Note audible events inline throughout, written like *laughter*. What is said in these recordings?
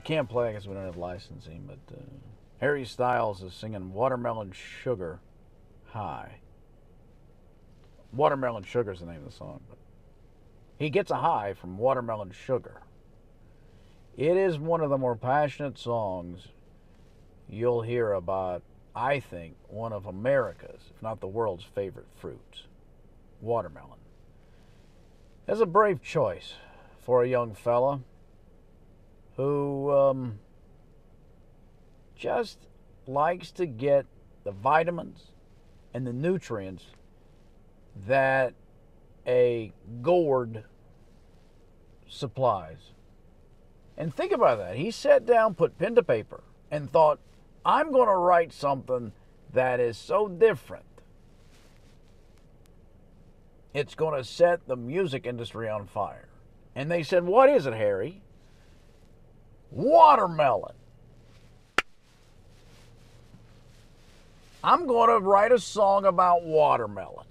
can't play because we don't have licensing, but uh, Harry Styles is singing Watermelon Sugar High. Watermelon Sugar is the name of the song, but he gets a high from watermelon sugar. It is one of the more passionate songs you'll hear about, I think, one of America's, if not the world's favorite fruits watermelon. That's a brave choice for a young fella who um, just likes to get the vitamins and the nutrients that a gourd supplies. And think about that. He sat down, put pen to paper, and thought, I'm going to write something that is so different. It's going to set the music industry on fire. And they said, What is it, Harry? Watermelon. I'm going to write a song about watermelon.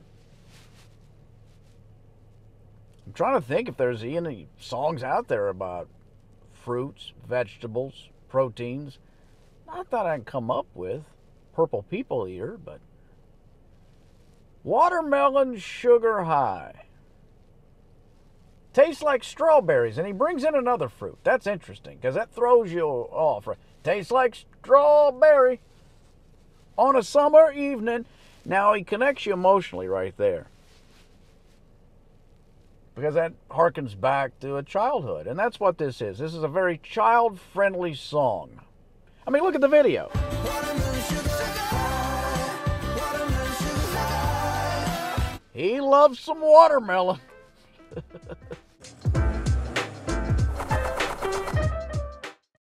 I'm trying to think if there's any songs out there about fruits, vegetables, proteins. Not that I can come up with. Purple People Eater, but watermelon sugar high. Tastes like strawberries, and he brings in another fruit. That's interesting because that throws you off. Tastes like strawberry on a summer evening. Now he connects you emotionally right there because that harkens back to a childhood. And that's what this is. This is a very child friendly song. I mean, look at the video. He loves some watermelon. *laughs*